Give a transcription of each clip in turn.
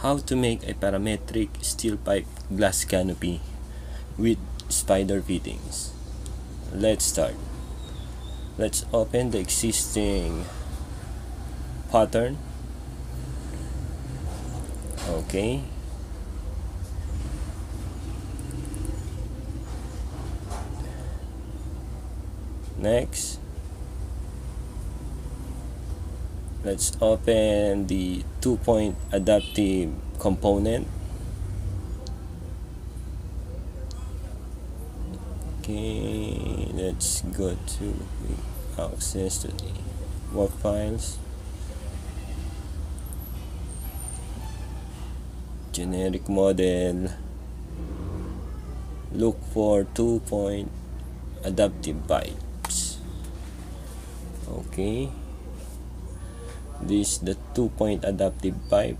how to make a parametric steel pipe glass canopy with spider fittings. Let's start. Let's open the existing pattern. Okay. Next let's open the two-point adaptive component. Okay let's go to access to the work files. Generic model. Look for two-point adaptive pipes okay this the two point adaptive pipe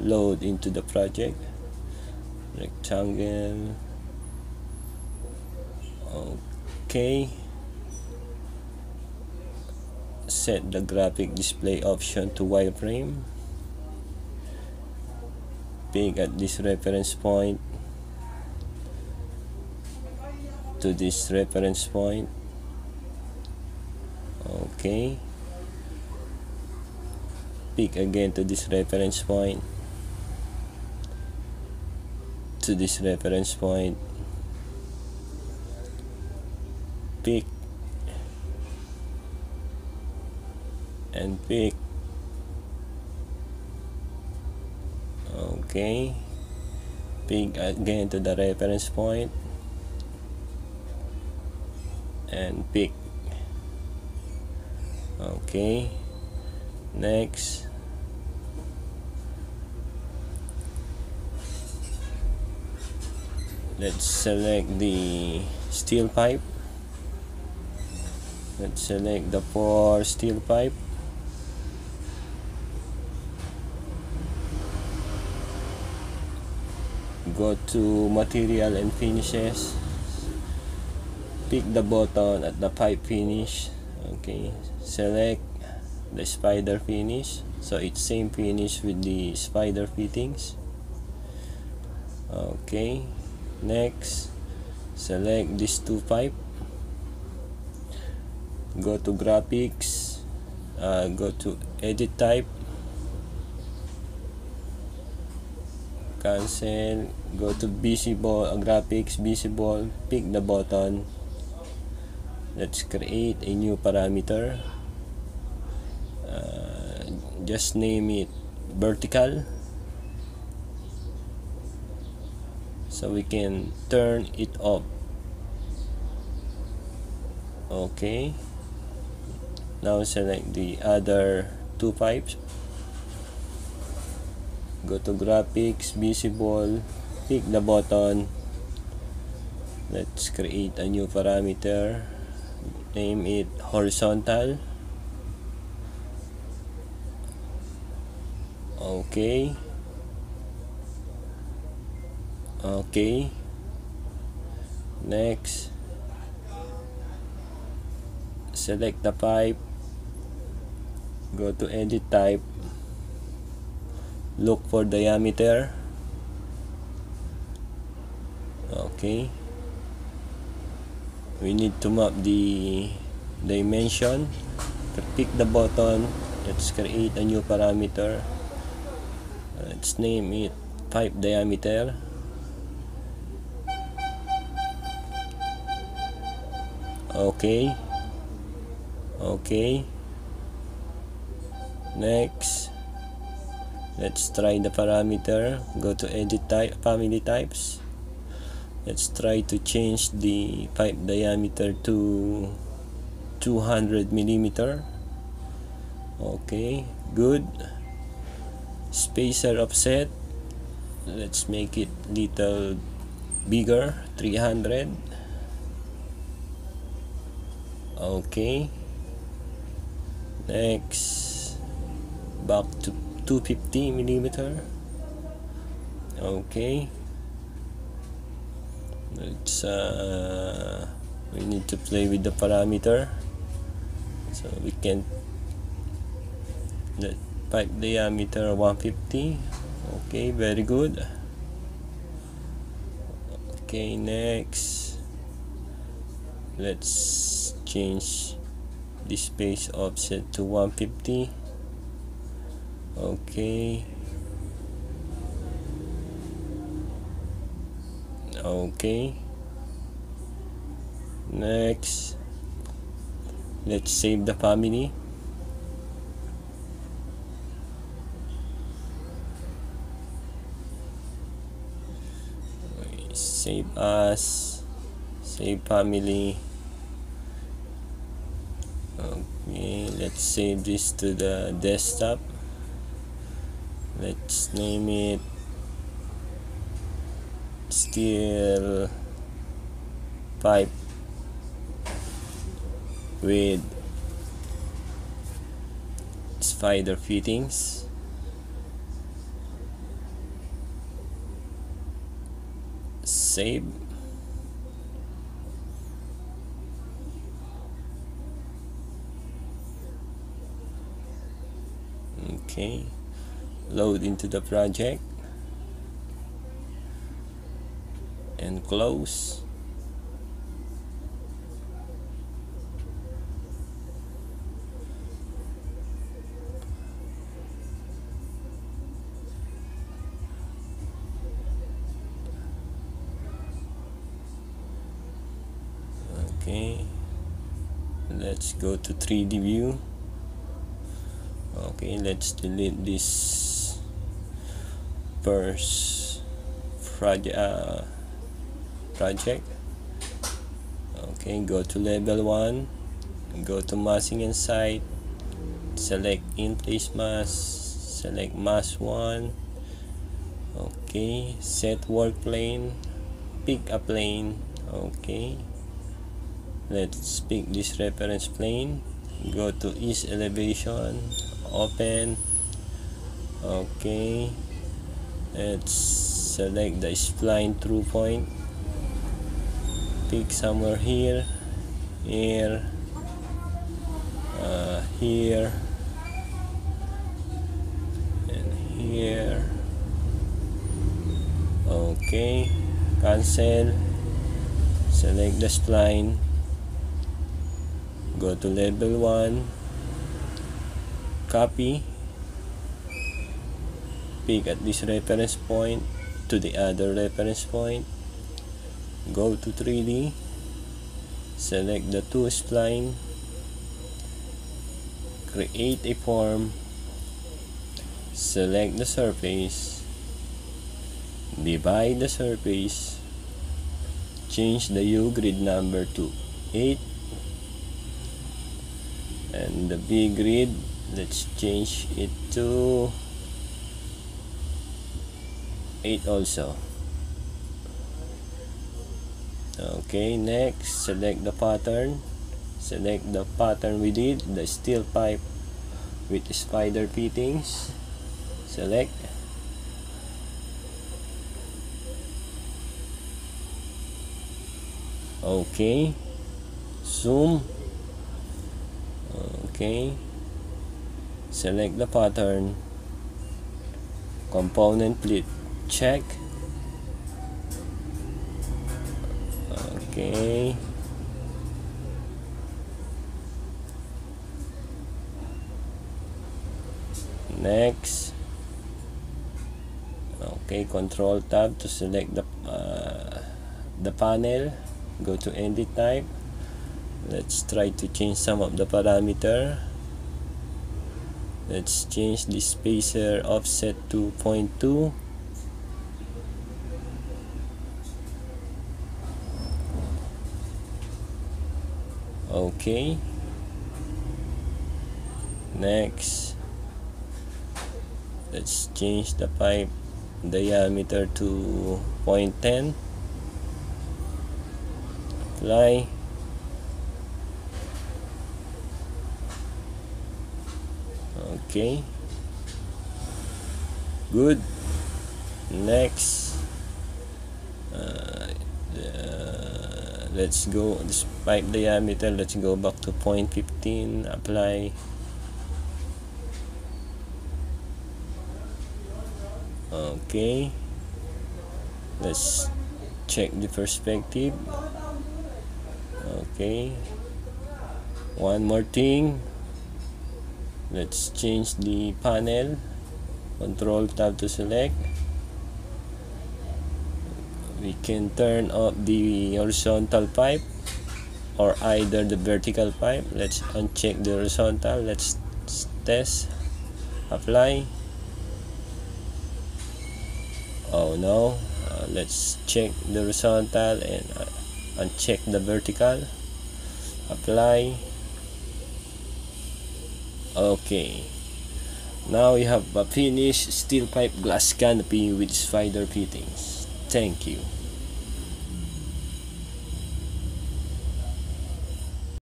load into the project rectangle okay. Set the graphic display option to wireframe. Pick at this reference point. To this reference point. Okay pick again to this reference point. To this reference point. Pick. And pick. Okay. Pick again to the reference point. And pick. Okay. Next let's select the steel pipe. Let's select the four steel pipe. Go to material and finishes. Pick the button at the pipe finish. Okay select the spider finish. So it's same finish with the spider fittings. Okay next. Select these two pipe. Go to graphics. Uh, go to edit type. Cancel. Go to visible uh, graphics visible pick the button. Let's create a new parameter. Just name it vertical so we can turn it off. Okay. Now select the other two pipes. Go to graphics visible. Pick the button. Let's create a new parameter. Name it horizontal. Okay okay. Next. Select the pipe. Go to edit type. Look for diameter. Okay. We need to map the dimension. Pick the button let's create a new parameter. Let's name it pipe diameter okay. Okay. Next. Let's try the parameter. Go to edit type family types. Let's try to change the pipe diameter to 200 millimeter. Okay good. Spacer offset. Let's make it little bigger 300 okay. Next. Back to 250 millimeter. Okay. Let's uh, we need to play with the parameter. So we can let pipe diameter 150 okay very good. Okay next let's change the space offset to 150 okay. Okay. Next. Let's save the family. Save us. Save family okay let's save this to the desktop. Let's name it steel pipe with spider fittings. Save okay. Load into the project. And close. Okay. Let's go to 3d view okay let's delete this first project uh, project. Okay go to level 1 go to massing and site select in place mass select mass 1 okay set work plane pick a plane. Okay let's pick this reference plane. Go to east elevation open. Okay. Let's select the spline through point. Pick somewhere here here uh, here and here. Okay. Cancel. Select the spline. Go to level 1 copy pick at this reference point to the other reference point go to 3D select the two spline create a form select the surface divide the surface change the U grid number to 8 and the B grid let's change it to 8 also. Okay next select the pattern. Select the pattern we did the steel pipe with spider fittings. Select. Okay zoom. Okay select the pattern. Component pleat check. Okay. Next. Okay control tab to select the uh, the panel. Go to edit type. Let's try to change some of the parameter let's change the spacer offset to 0.2 okay. Next. Let's change the pipe diameter to 0.10 apply okay. Good. Next. Uh, uh, let's go. This pipe diameter let's go back to 0.15 apply. Okay. Let's check the perspective. Okay. One more thing let's change the panel. Control tab to select. We can turn off the horizontal pipe or either the vertical pipe. Let's uncheck the horizontal. Let's test. Apply. Oh no. Uh, let's check the horizontal and uh, uncheck the vertical. Apply okay. Now we have a finished steel pipe glass canopy with spider fittings. Thank you